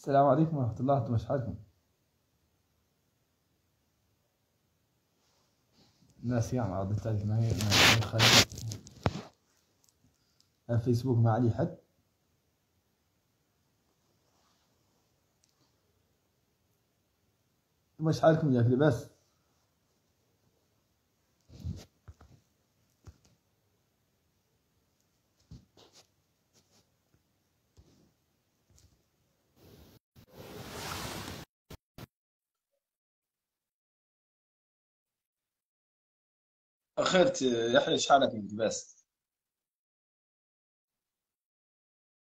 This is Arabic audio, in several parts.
السلام عليكم ورحمة الله أنتم شحالكم الناس يا ما هي خالد. الفيسبوك ما عليه حد. مش حالكم ياك لباس اخرت يحيى شحالك انت بس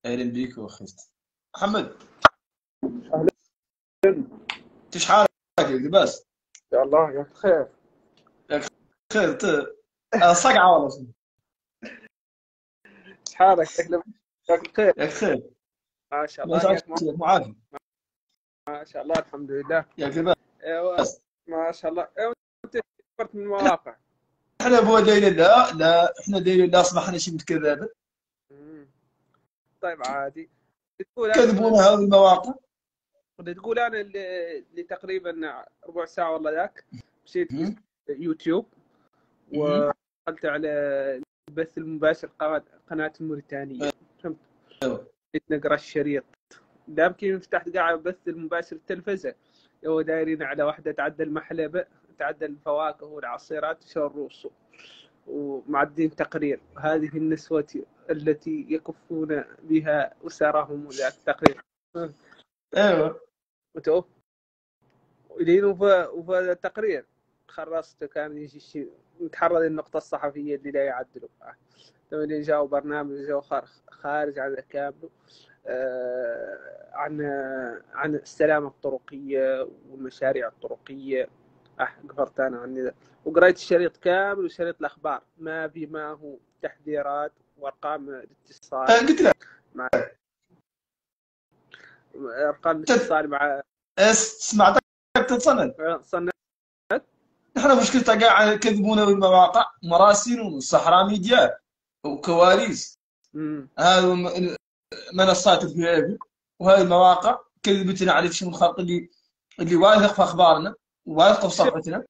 أهلا بيك واخرت محمد. أهلا أنت شحالك بس يا الله يا خير. ياك خير آه، صقعة ولا شنو شحالك ياك بخير ياك خير. ما شاء الله. معافي ما شاء الله الحمد لله. ياك لباس. أيوه ما شاء الله. أيوه أنت كبرت من المواقع. إحنا بو داير لا لا إحنا داير لا أصبحنا شي متكذبه. طيب عادي. تقول كذبونا هذه المواقع تقول أنا اللي تقريبا ربع ساعة ولا ذاك مشيت. يوتيوب. ودخلت على البث المباشر قناة الموريتانية. فهمت؟ أيوه. نقرأ الشريط. لا يمكن فتحت قاعد بث المباشر التلفزة هو دايرين على واحدة تعدل المحلبه تعدل الفواكه والعصيرات شو الروس ومعدين تقرير. هذه النسوة التي يكفون بها أسرهم ذاك التقرير أيوه. وتو ولين وفا وفا التقرير. خلصت كان يجي شيء. نتحرى النقطة الصحفية اللي لا يعدلوا. لما جاوا برنامج خار- خارج عن كامله آه، عن عن السلامة الطرقية والمشاريع الطرقية. قفرت أنا عني ذا. وقريت الشريط كامل وشريط الأخبار. ما في ما هو تحذيرات وأرقام آه، الاتصال قلت لك مع أرقام تت- الاتصال مع آه، سمعتك تتصنت صنع نحن مشكلتنا قاعد يكذبونا بالمواقع مراسل وصحراء ميديا وكواليس. هذا منصات الفي وهذه المواقع كذبتنا على شنو الخلق اللي اللي واثق في أخبارنا. وواثق في صفحتنا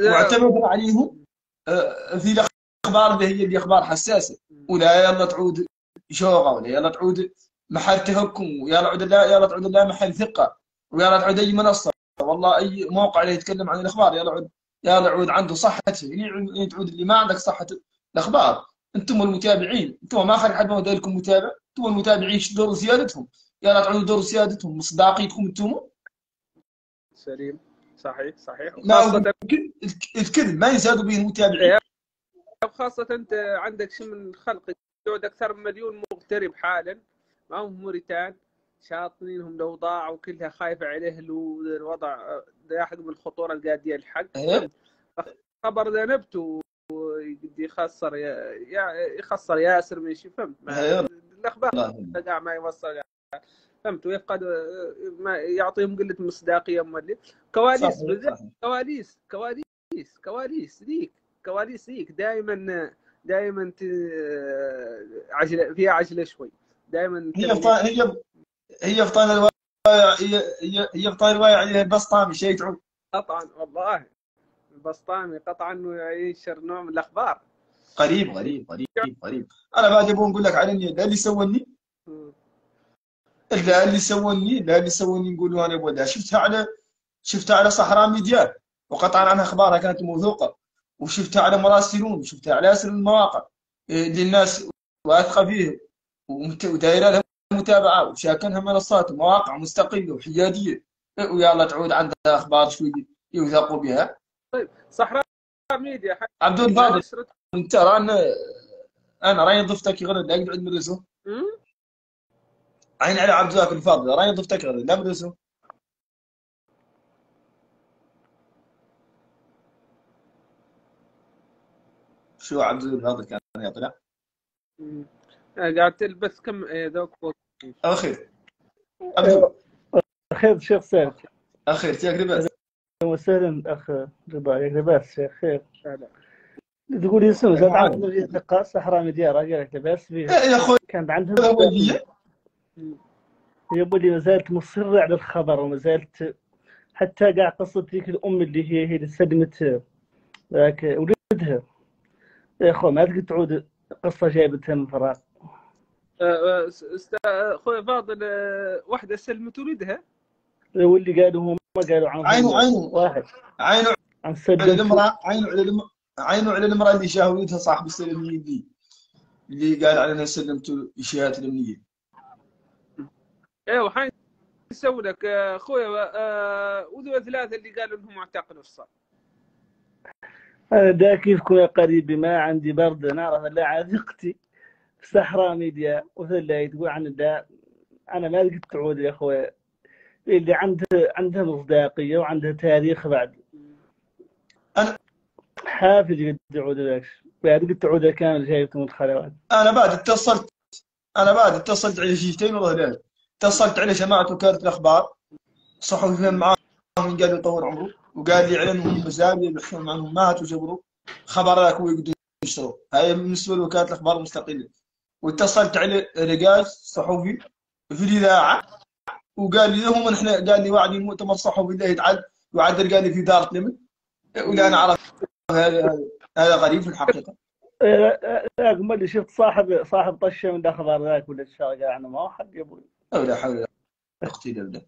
واعتمدنا عليهم آه، في الأخبار اللي هي اللي أخبار حساسة. ولا يلا تعود شوغه ولا يلا تعود محل تهكم ويلا تعود لا يلا تعود لا محل ثقة ويلا تعود أي منصة. والله أي موقع اللي يتكلم عن الأخبار يلا عود يلا عود عنده صحته يعني تعود اللي ما عندك صحة الأخبار. أنتم المتابعين أنتم ما خلي حد ما لكم متابع أنتم المتابعين دور سيادتهم يلا تعودوا دور سيادتهم مصداقيتكم أنتم؟ سليم. صحيح صحيح. ما هو خاصة الك- الكذب ما يزادوا به المتابعين. خاصة أنت عندك شو من خلق يعود أكثر من مليون مغترب حالا معهم موريتان شاطنينهم الأوضاع وكلها خايفة عليه لو الوضع لاحق من الخطورة القادية الحق. إيه. خبر ذنبت وقد يخسر يا يخسر ياسر من شي فهمت؟ ما- إيه. قاع ما يوصل. فهمت؟ ويفقد ما يعطيهم قلة مصداقية مولي كواليس صحيح، بالذات صحيح. كواليس كواليس كواليس ذيك كواليس ذيك دائما دائما عجله فيها عجلة شوي. دائما هي هي هي فطان الوايع هي هي هي فطان الوايع عليها البسطامي شيء تعود قطعا والله. البسطامي قطعا ينشر نوع من الأخبار. قريب غريب غريب غريب أنا بعد أبغى نقول لك على اللي سواني لا اللي سواني لا اللي سواني نقولوا أنا أبغى شفتها على شفتها على صحراء ميديا. وقطعا عنها أخبارها كانت موثوقة. وشفتها على مراسلون وشفتها على ياسر المواقع. إيه، اللي الناس واثقة فيهم ودايرة لها متابعة. وشاكنها منصات ومواقع مستقلة وحيادية. إيه، ويلا تعود عندها أخبار شوي. يوثقوا بها. طيب صحراء ميديا. عبد الفاضل انت رانا أنا راني ضفتك غير لا اقعد مدرسه؟ عين على عبد ذاك الفاضل راني ضفتك غير لا مدرسه شو عبد الفاضل كان يطلع؟ أمم. قاعد تلبس كم إيه، ذوك فوق. أخير. عبد خير شيخ سعد أخير. تياك لباس أهلا وسهلا أخ ربا يا لباس شيخ خير تقول يسوع زاد. عندنا لقاء صحراء مديار قال لك لباس فيه. يا أخوي. كان عندهم يا ولي ما زالت مصرة على الخبر وما زالت حتى قاع قصة ذيك الأم اللي هي هي اللي سلمت ذاك ولدها يا أخو ما تقدر تعود قصة جايبتها من فراغ. آه، أست- أست- أخوي فاضل آه، واحدة سلمت ولدها واللي قالوا هم قالوا عن عينه عينه واحد. عينه عن على سلمت. المرأة عينه على المرأة عينه على المرأة اللي شاهدتها صاحب السلميين دي اللي قال علينا سلمت الشهادة الأمنية. أيوه حين نسوي لك آه، أخوي آه، وذو ثلاثة اللي قالوا إنهم اعتقلوا الصاد أنا دا كيفكم يا قريبي ما عندي برد نعرف إلا عذقتي في صحراء ميديا وثلا تقول عن دا. أنا ما قد تعود يا أخوي اللي عنده عندها مصداقية وعندها تاريخ بعد. أنا- حافظ قد تعود ذاك بعد قد تعود كامل جايبته من الخلوات. أنا بعد اتصلت أنا بعد اتصلت على شيفتين والله لا اتصلت على جماعة وكالة الأخبار. صحفيين معاهم قال لي طول عمره وقال لي اعلنوا هم مساوي بيحكون عنهم مات وجبروا خبر لك ويقدروا يشتروا هاي بالنسبة لوكالة الأخبار المستقلة. واتصلت على رجاج صحفي في الإذاعة. وقال لي هم نحن قال لي وعدي مؤتمر صحفي اللي يتعد. وعدل قال لي في دار لمن ولا أنا أعرف هذا هذا- غريب في الحقيقة. ذاك ما اللي شفت صاحب صاحب طشة من الأخبار ذاك ولا الشارع عنه؟ ما هو حق أبوي لا حول ولا قوة إلا بالله.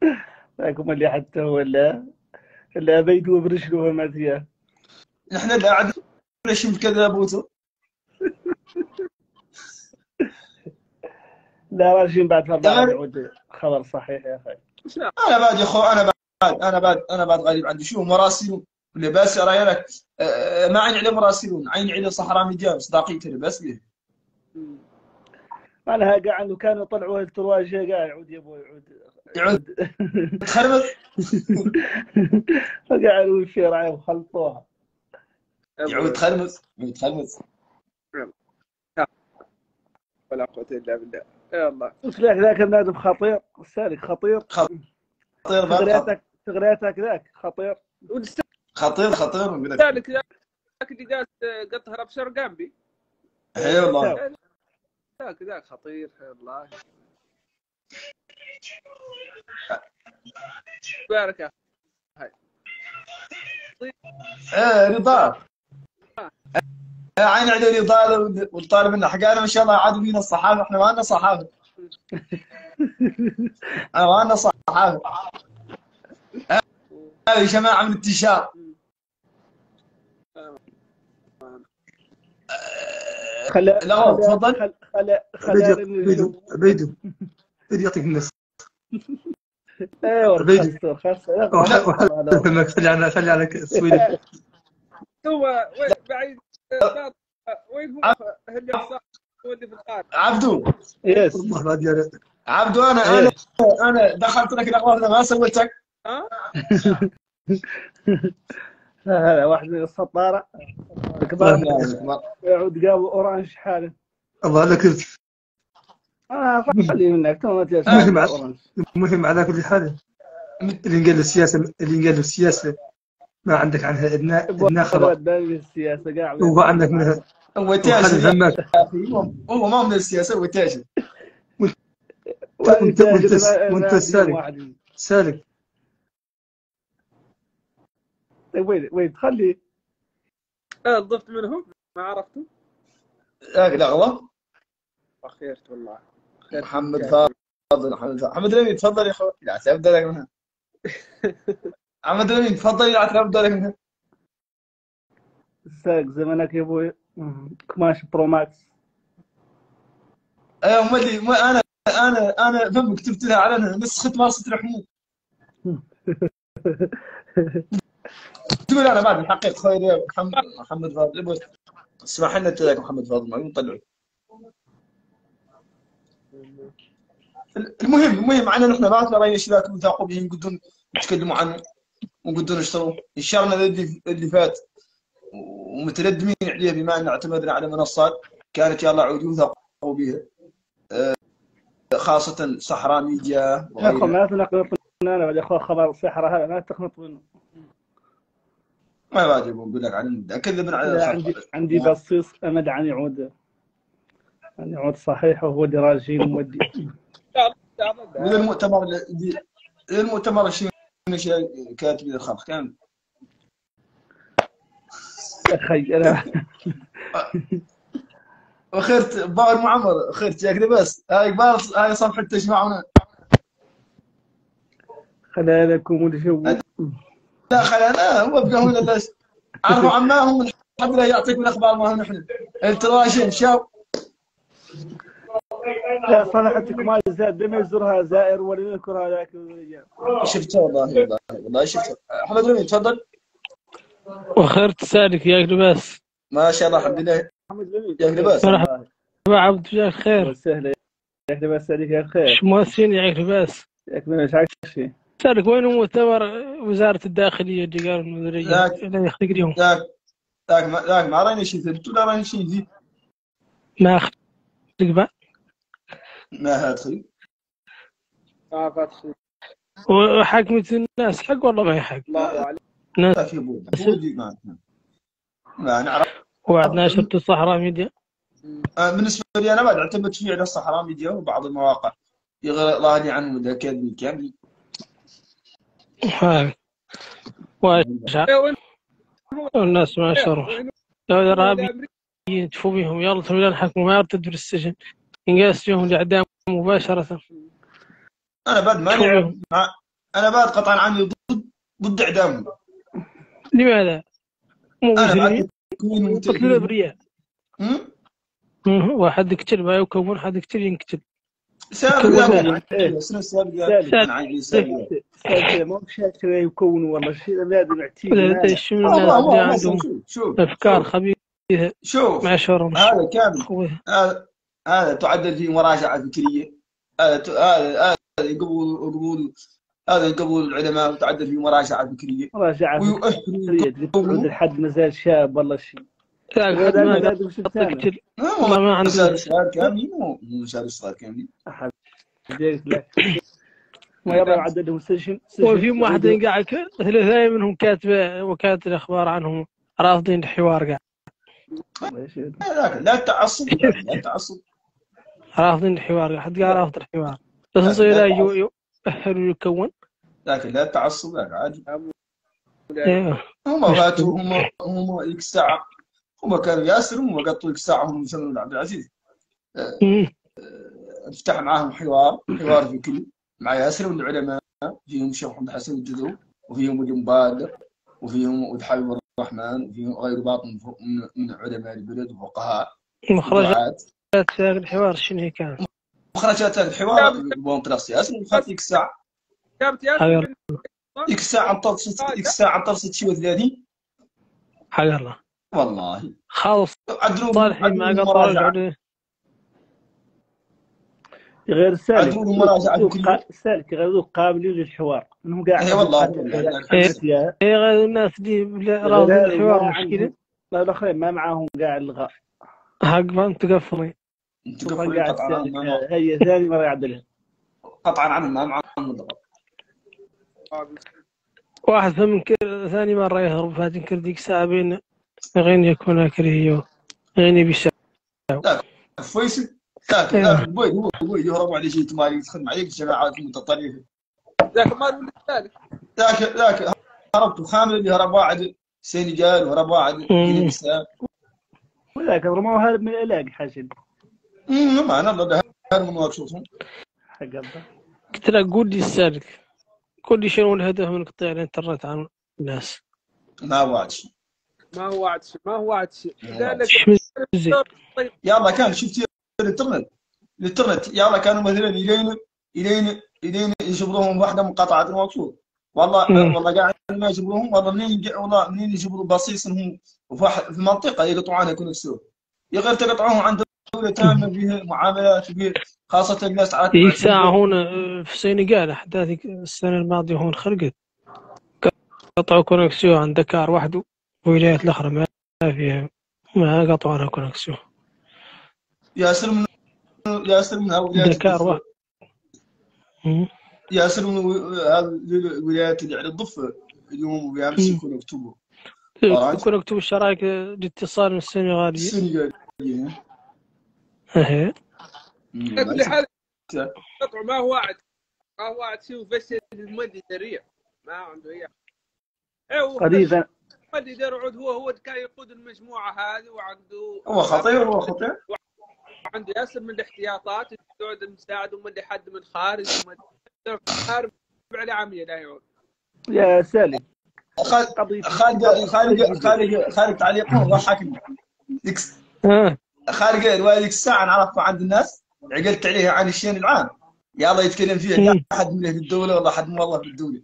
ذاك ما اللي حتى هو إلا إلا بيدو برجله ما فيها؟ نحن لا عاد ليش كذا بوتو لا راجعين بعد أربعة. يعود خبر صحيح يا أخي. أنا بعد يا أخو أنا بعد أنا بعد أنا بعد غريب عندي. شو مراسلون لباس رايك ما عين عليه مراسلون عين عليه صحراء ميديا مصداقيته لباس معناها قاعد كانوا يطلعوا الترواج قاعد يعود يا أبوي يعود. يعود. تخربط فقعدوا الشارع وخلطوها. يعود تخربط يعود تخربط ولا قوة إلا بالله. يا الله ذاك النادم خطير السالك خطير. خطير بعد تغرياتك تغرياتك ذاك خطير. خطير خطير. نقول لك ذلك ذاك اللي قال قد هرب شرقامبي اي والله. ذاك ذاك خطير والله. بارك يا إيه رضا. إيه، عين عليه رضا والطالب منه حقنا ما شاء الله عاد فينا الصحافة. إحنا ما لنا صحافة. أنا ما لنا صحافة. هذه جماعة من الانتشار خلا لا، تفضل. خلا خلا عبيد يعطيك الناس وح- فهمك خلي على خلي على السويدي هو بعيد. وين هو؟ اللي في الخارج عبدو. يس والله ما ادري عبدو أنا أنا أنا دخلت لك الأخبار أنا ما سويتك. ها؟ هذا واحد من السطارة. الكبار يعود قابل أورانج حاله الله لا كذب آه خلي منك تو ما تجلس المهم على- المهم على كل حال. اللي قال السياسة اللي قال السياسة ما عندك عنها ادنى إدنى خبر. بالي السياسة قاعد هو عندك منها هو تاجر. هو ما من السياسة هو تاجر. وانت وانت وانت سالك. سالك. طيب وين وين خلي. آه، ضفت منهم ما عرفتم ذاك لحظه اخيرت والله. محمد فاضل محمد فاضل. محمد الامين تفضل يا أخوي. لا تبدا لك منها. محمد الامين تفضل لا تبدا لك منها. ساق زمانك يا أبوي. كماش برو ماكس. أيوه ما اللي ما أنا أنا أنا فم كتبت لها على نسخه مارسة الحموم تقول أنا بعد الحقيقة خير يا محمد محمد فاضل. اسمح لنا محمد فاضل ما نطلعه المهم المهم عنا نحن ما رأينا اشتراك وثاقوا بهم قدون يتكلموا عنه وقدون يشتروا انشرنا اللي, اللي فات ومتردمين عليه بما أن اعتمدنا على منصات كانت يلا عود يوثقوا بها. آه، خاصة صحراء ميديا يا أخو ما تنقنط من أنا يا أخو خبر الصحراء هذا ما تخنط منه. ما واجب نقول لك عن كذبنا على عندي. عندي بصيص أمد عن يعود عن يعود صحيح وهو راجعين مودي واذا المؤتمر إذا المؤتمر كاتب الخلق كامل أخي أنا وخيرت باور معمر خيرت ياك بس. هاي بار هاي صفحة تجمعنا خلينا لكم ونشوف. لا خلانا هو بقى هنا الناس عرفوا عماهم الحمد لله يعطيكم الأخبار ما نحن التراشين شاو. لا صفحتكم هذه زاد. لم يزورها زائر ولم يذكر هذاك الرجال شفتها والله والله والله شفتها. أحمد رمي تفضل. وخير تسالك يا لباس ما شاء الله الحمد لله. يا لباس مرحبا. عبد جاك خير. سهلة يا بس عليك يا خير. إيش مواسين يا لباس ياك من إيش عايش سالك وين مؤتمر وزارة الداخلية اللي قالوا ذاك. لا يخلق اليوم؟ ذاك ذاك ما ذاك ما رأينا شيء. ثبت ولا رأينا شيء ذي ما اخلق بعد ما هادخل. ما فتحي وحاكمة الناس حق والله ما هي حق؟ الله عليك. ما في بود بودي ما ما نعرف. وبعد ناشرة الصحراء ميديا. آه، بالنسبة لي أنا بعد اعتمدت فيه على الصحراء ميديا وبعض المواقع. يغني عنه ذا كامل كامل واشع والناس ما شروا وين لو الارهابيين؟ ينتفوا بهم يلا تبي الحكم ما يرتدوا للسجن ينقاس فيهم الإعدام مباشرة. أنا بعد ما أنا بعد قطعا عني ضد ضد إعدامهم. لماذا؟ مو قتلوا الأبرياء. واحد يقتل ما يكون حد يقتل ينقتل. سابق كوين. ذاك. عن- السنة السابقه سالك كان عندي سابقة. سالك ما بشاكل يكون والله. شيء لازم يعتيق إيش من هو الناس. هو اللي هو عندهم شوف شوف أفكار شوف. خبيثة. شوف. مع شرم هذا كامل. خويه هذا تعدل فيه مراجعه فكريه هذا ت- هذا هذا قبول قبول هذا قبول العلماء وتعدل فيه مراجعه فكريه مراجعة ويؤهل فكرية تعود الحد مازال شاب والله شيء ما والله ما عنده مسار الصغار كاملين مو مو مسار الصغار كاملين ما يرى عددهم سجن وفي واحد قاعد ثلاثة منهم كاتبه وكالة الأخبار عنهم رافضين الحوار قاعد لا لا تعصب لا تعصب رافضين الحوار حد قال رافض الحوار. بس لا يو- يؤهل ويكون لكن لا تعصب لا عادي. أيوه هم فاتوا هم هم إكس ساعة. هم كانوا ياسر هم قطوا إكس ساعة هم عبد العزيز. مم. افتح معاهم حوار حوار فكري مع ياسر من العلماء. فيهم الشيخ محمد حسن الجذو وفيهم ابن مبادر وفيهم حبيب الرحمن وفيهم غير باطن من علماء البلد وفقهاء. مخرجات في الحوار شنو هي كانت؟ مخرجات الحوار يبغون طريق سياسي وفات إكس ساعة. جابت حجر ياسر إكس ساعة عن طرس إكس ساعة عن طرس شي وثلاثين حق الله. والله. خالص عدلوا قطعوا مراجعة. العدل. غير سالك. سالك غير قابلين للحوار. انهم قاعد اي والله. إيه. إيه غير الناس دي بلا- رافضين الحوار مشكلة. لا الاخرين ما معاهم قاعد الغاء. حق ما تقفلين هي ثاني مرة يعدلها. قطعا عنهم ما معهم ضغط واحد فمن كر ثاني مرة يهرب. فاتن كرديك ساعة بين غين يكون كريه غين يبيسا فيصل ذاك أيوه. ذاك بوي هو بوي. يهرب على شيء تماري يدخل عليك الجماعات المتطرفه ذاك ما ولد ذلك. ذاك ذاك هربت خامل اللي هرب واحد. سنغال وهرب واحد. غينيا بيساو ولكن رموا هارب من العلاج حاجة امم ما أنا لا هذا من الله قلت له قول لي السالك. قول لي شنو الهدف من قطيع الانترنت عن الناس؟ ما ما هو وعد شيء ما هو وعد شيء. قال لك إيش مزي يلا كان شفت الانترنت. الانترنت يلا كانوا مثلا إلين إلين إلين يجبروهم واحدة مقاطعه المقصود والله مم. والله قاعد ما يجبروهم والله منين والله منين يجبروا بصيص إنهم في منطقة يقطعوا عنها كونكسيون يا غير تقطعوهم عند دوله تامه فيها معاملات وفيها خاصة الناس عاد ديك ساعة هون في السنغال أحداث السنة الماضية هون خرقت قطعوا connexion عند دكار وحده والولايات الأخرى ما فيها ما قطعوا عنها connexion. ياسر من ياسر من هؤلاء دكار واحد. مم. ياسر من و- هذه الولايات اللي على الضفة اليوم ويامس مم. يكونوا يكتبوا فرنسا. كونكتوا الشراكة الاتصال السنغالية. السنغال أهي على كل حال قطع ما هو واعد ما هو واعد شيء بس المدي دريع ما عنده اياه إيه هو قريبا. المدي درع عود هو هو كان يقود المجموعة هذه وعنده هو خطير هو خطير. عنده ياسر من الاحتياطات يقعد مساعد ومدي حد من خارج ومدي خارج. على عمية لا يعود. يا سالم. خالد قضية خالد خالد خالد تعليقه ضحكني ديك ها. خالد رواية ذيك الساعة أنا عرفتها عند الناس عقلت عليها عن الشين العام. يلا يتكلم فيها. أحد من أهل الدولة ولا أحد موظف بالدولة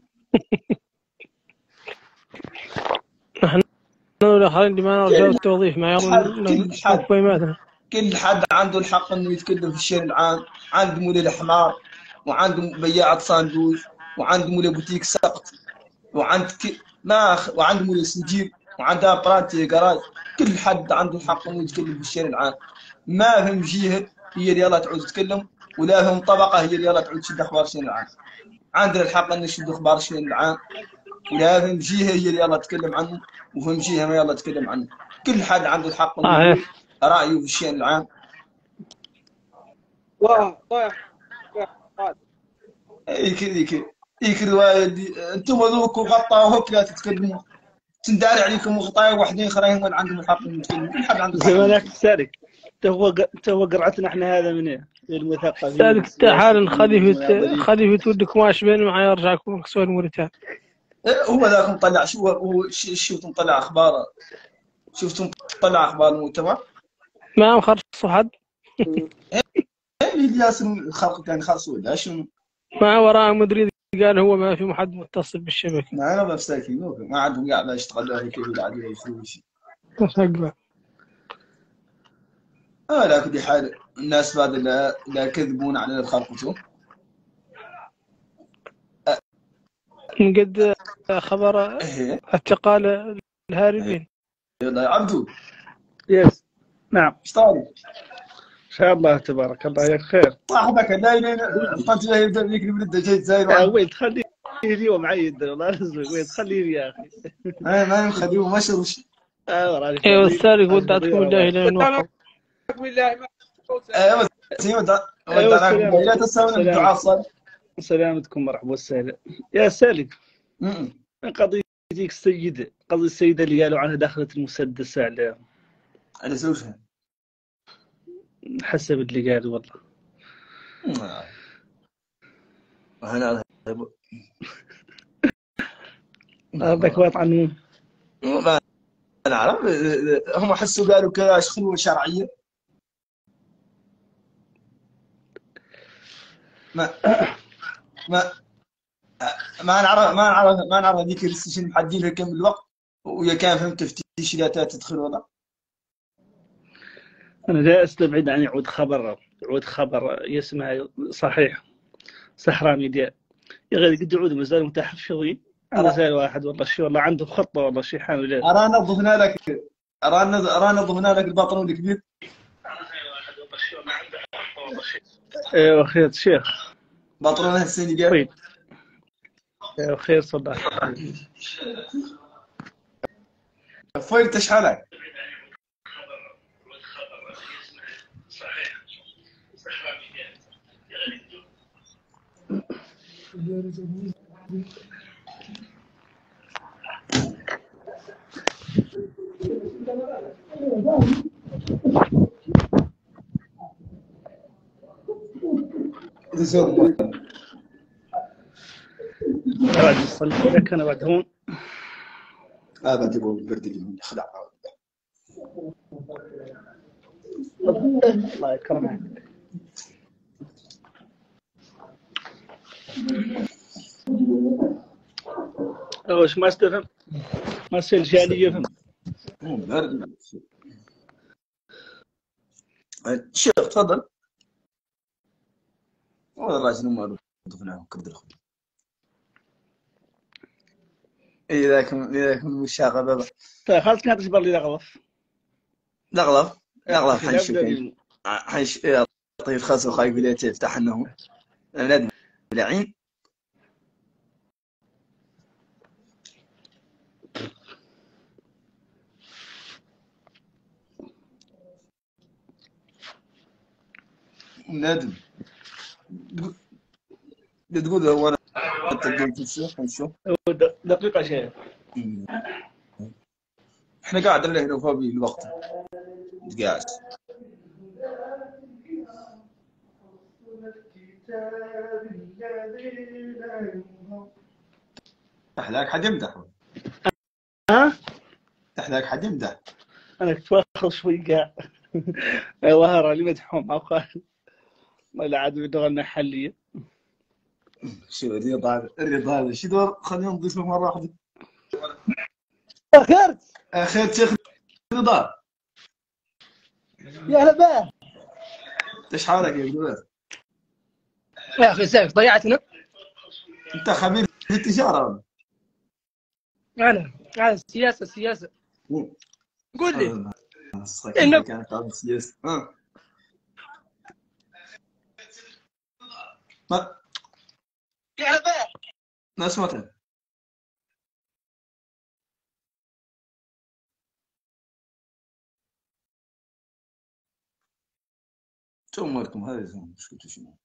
لولا خالد ما نرجع التوظيف ما يرون كل حد. قيماتنا كل حد عنده الحق إنه يتكلم في الشين العام. عنده مولي الحمار وعنده بياعة صاندوج وعنده مولي بوتيك سقط وعند ك... ما وعنده مولي سجير. وعنده برانتي جراج كل حد عنده الحق إنه يتكلم في العام. ما فهم جهة هي اللي يلا تعود تتكلم ولا فهم طبقة هي اللي يلا تعود تشد أخبار الشين العام. عندنا الحق ان نشد أخبار الشين العام ولا فهم جهة هي اللي يلا تتكلم عنه وفهم جهة ما يلا تتكلم عنه. كل حد عنده الحق إنه يقول صحيح رأيه في الشين العام. واه طايح. هيك هيك هيك الروايه دي أنتم ذوك وغطى وهوك لا تتكلموا. تندار عليكم غطايا واحدين خراهم وين عندهم الحق كل حد عنده الحق زمانك سالك تو تو قرعتنا إحنا هذا من إيه؟ المثقفين ذلك حال خليفة خليفة ودك ماش بين ما يرجع يكون كسور موريتان إيه، هو ذاك مطلع شو هو شفت مطلع أخبار شفت مطلع أخبار المؤتمر ما مخرصوا حد إيه، اللي ياسر الخلق كان خاص ولا شنو ما وراء مدري قال هو ما في حد متصل بالشبكة. ما أنا بس ما عندهم قاعد يشتغلوا هيك الفلوس بس أقبل. آه لا كل حال الناس بعد لا, لا كذبون على خلقته. من قد خبر اعتقال الهاربين. يلا يا عبدو. يس نعم. إيش؟ ان شاء الله تبارك الله يا خير. صاحبك لا قلت له يبدا بيك من الدجاج زي يا ما ويل تخليه اليوم عيد والله لازم ويل تخليه يا أخي. ما آه، وراني أيوه فاضي. السارق ودعتكم الله إلى ما أيوة، ودعنا سلام. لا سلام. الدعاء سلامتكم مرحبا وسهلا. يا سالم م-م. من قضية ذيك السيدة؟ قضية السيدة اللي قالوا عنها دخلت المسدس على على زوجها. حسب اللي قالوا والله. وهنا هذاك واط عنهم ما أنا اعرف هم حسوا قالوا كذا خلوه شرعيه ما ما ما نعرف ما نعرف ما نعرف هذيك السيشن محددين لها كم الوقت ويا كان فهم تفتيش لا تدخل ولا؟ أنا لا أستبعد أن يعود خبر يعود خبر يسمع صحيح. صحراء ميديا. يا غير قد يعود مازال متحفظين مازال واحد والله شي والله عنده خطة والله شي حامل ارانا ضفنا لك ارانا ارانا ضفنا لك الباطرون الكبير. ايوا خير شيخ. باطرون السنغال طيب. ايوا خير صدق. فوق شحالك لك أنا بعد هون هذا تبغى البرد اللي خدع الله يكرمك واش ما استفهم ما جالي يفهم برد شيخ تفضل. والله الراجل ما ضفناه كبد الخبز اي ذاك ذاك مشاغل بابا. طيب خلاص كانت تجبر لي لغلف نغلف نغلف حنشوف لا،. حنش يعطيه الخاص وخايف ولا تفتح انه بنادم لعين ندم تقول هو أنا تقول تشوف نشوف. هو د- دقيقة شيخ. إحنا قاعد هنا هنا فوق الوقت. قاعد. تحلاك حد يمدح؟ ها؟ تحلاك حد يمدح؟ أنا كنت واخذ شوي قاع. وهرة لي مدحوم أو قال ولا عاد بدغنا حلية شو الرياض هذا الرياض هذا شو دور؟ خلينا نضيف له مرة واحدة. اخرت أخير شيخ رضا. يا هلا باه إيش حالك يا رضا يا أخي سيف ضيعتنا أنت خبير في التجاره أنا أنا السياسة السياسة قول لي. انه كانت السياسة ما يا هلا باه ما سمعت شو أموركم؟ هذا مشكلته شنو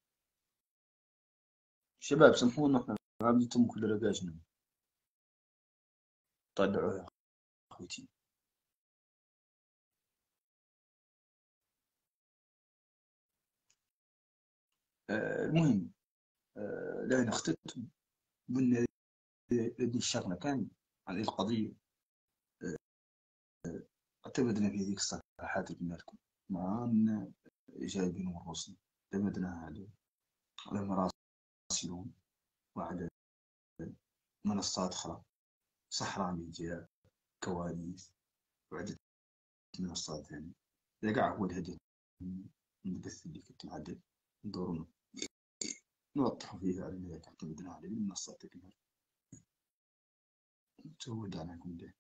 شباب سامحونا إحنا ما بديتم كل رقاشنا طلعوا يا أخوتي. المهم آه، لا نختتم من الذي الشغلة كان عن القضية. آه، اعتمدنا في ذيك الصفحات اللي لكم. مع جايبين من الرسل اعتمدنا على على مراسلون وعلى منصات أخرى. صحراء ميديا كواليس وعدة منصات ثانية. قاع هو الهدف من البث اللي كنت معدل ندورنا نوضح فيها على ذلك اعتمدنا على المنصات كلها تزود عليكم به